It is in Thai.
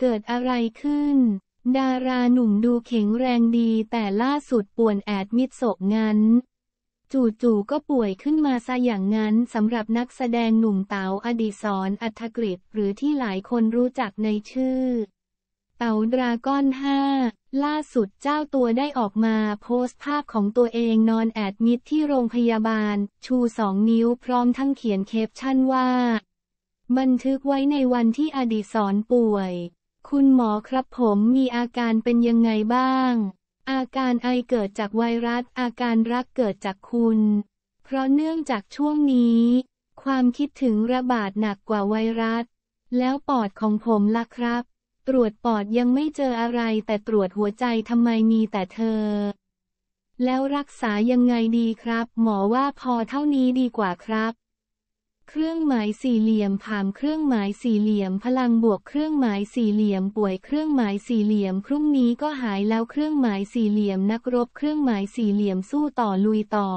เกิดอะไรขึ้น ดาราหนุ่มดูแข็งแรงดีแต่ล่าสุดป่วนแอดมิดศพงั้น จู่ๆก็ป่วยขึ้นมาซะอย่างนั้นสำหรับนักแสดงหนุ่มเต๋าอดิศรอัธกฤษหรือที่หลายคนรู้จักในชื่อ เต๋าดราก้อน5ล่าสุดเจ้าตัวได้ออกมาโพสต์ภาพของตัวเองนอนแอดมิดที่โรงพยาบาล ชูสองนิ้วพร้อมทั้งเขียนเคปชั่นว่า บันทึกไว้ในวันที่อดีศรป่วย คุณหมอครับผมมีอาการเป็นยังไงบ้าง อาการไอเกิดจากไวรัส อาการรักเกิดจากคุณ เพราะเนื่องจากช่วงนี้ ความคิดถึงระบาดหนักกว่าไวรัส แล้วปอดของผมล่ะครับ ตรวจปอดยังไม่เจออะไรแต่ตรวจหัวใจทำไมมีแต่เธอ แล้วรักษายังไงดีครับ หมอว่าพอเท่านี้ดีกว่าครับ เครื่องหมายสี่เหลี่ยมผ่ามเครื่องหมายสี่เหลี่ยม พลังบวกเครื่องหมายสี่เหลี่ยม ป่วยเครื่องหมายสี่เหลี่ยม พรุ่งนี้ก็หายแล้วเครื่องหมายสี่เหลี่ยม นักรบเครื่องหมายสี่เหลี่ยมสู้ต่อลุยต่อ